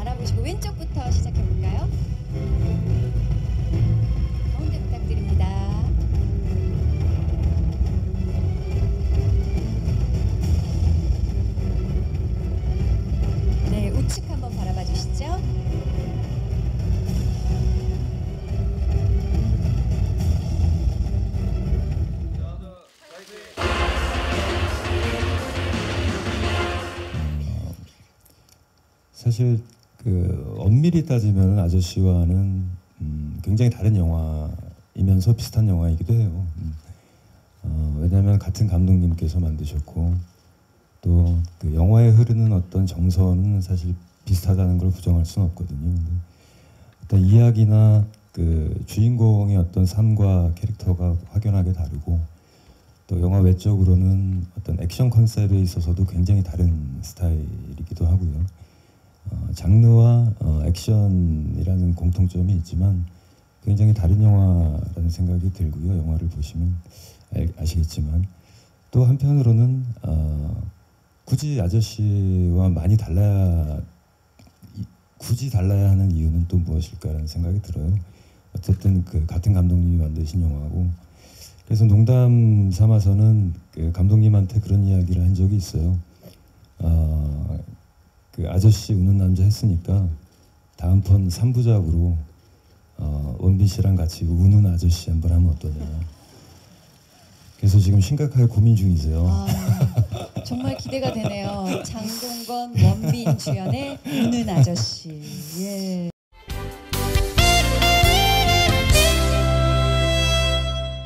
바라보시고 왼쪽부터 시작해 볼까요? 가운데 부탁드립니다. 네, 우측 한번 바라봐 주시죠. 사실 그 엄밀히 따지면 아저씨와는 음, 굉장히 다른 영화이면서 비슷한 영화이기도 해요. 음. 어, 왜냐하면 같은 감독님께서 만드셨고 또 그 영화에 흐르는 어떤 정서는 사실 비슷하다는 걸 부정할 수는 없거든요. 근데 어떤 이야기나 그 주인공의 어떤 삶과 캐릭터가 확연하게 다르고 또 영화 외적으로는 어떤 액션 컨셉에 있어서도 굉장히 다른 스타일이기도 하고요. 어, 장르와 어, 액션이라는 공통점이 있지만 굉장히 다른 영화라는 생각이 들고요. 영화를 보시면 알- 아시겠지만 또 한편으로는 어, 굳이 아저씨와 많이 달라야 이- 굳이 달라야 하는 이유는 또 무엇일까라는 생각이 들어요. 어쨌든 그 같은 감독님이 만드신 영화고 그래서 농담 삼아서는 그 감독님한테 그런 이야기를 한 적이 있어요. 어, 그 아저씨 우는 남자 했으니까 다음 편 3부작으로 어, 원빈 씨랑 같이 우는 아저씨 한번 하면 어떠냐. 그래서 지금 심각하게 고민 중이세요. 아, 정말 기대가 되네요. 장동건, 원빈 주연의 우는 아저씨. 예.